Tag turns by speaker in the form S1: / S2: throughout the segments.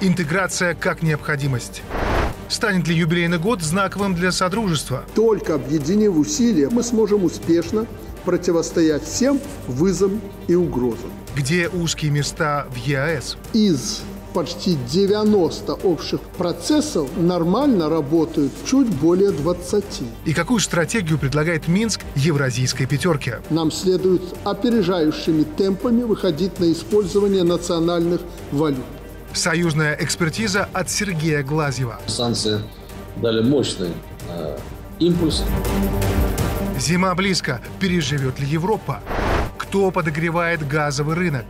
S1: Интеграция как необходимость. Станет ли юбилейный год знаковым для Содружества?
S2: Только объединив усилия, мы сможем успешно противостоять всем вызовам и угрозам.
S1: Где узкие места в ЕАЭС?
S2: Из почти 90 общих процессов нормально работают чуть более 20.
S1: И какую стратегию предлагает Минск евразийской пятерке?
S2: Нам следует опережающими темпами выходить на использование национальных валют.
S1: Союзная экспертиза от Сергея Глазьева.
S3: Санкции дали мощный э, импульс.
S1: Зима близко. Переживет ли Европа? Кто подогревает газовый рынок?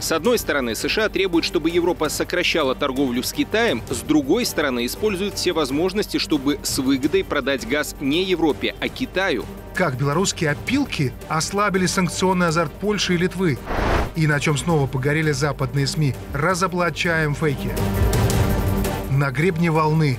S4: С одной стороны, США требуют, чтобы Европа сокращала торговлю с Китаем, с другой стороны, используют все возможности, чтобы с выгодой продать газ не Европе, а Китаю.
S1: Как белорусские опилки ослабили санкционный азарт Польши и Литвы? И на чем снова погорели западные СМИ? Разоблачаем фейки. На гребне волны.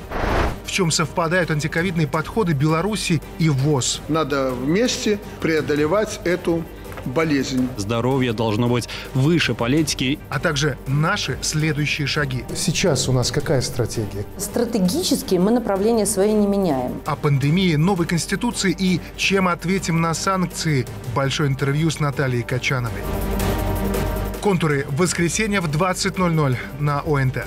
S1: В чем совпадают антиковидные подходы Беларуси и ВОЗ?
S2: Надо вместе преодолевать эту болезнь.
S5: Здоровье должно быть выше политики.
S1: А также наши следующие шаги. Сейчас у нас какая стратегия?
S6: Стратегически мы направление свои не меняем.
S1: О пандемии, новой конституции и чем ответим на санкции. Большое интервью с Натальей Качановой. Контуры в воскресенье в 20.00 на ОНТ.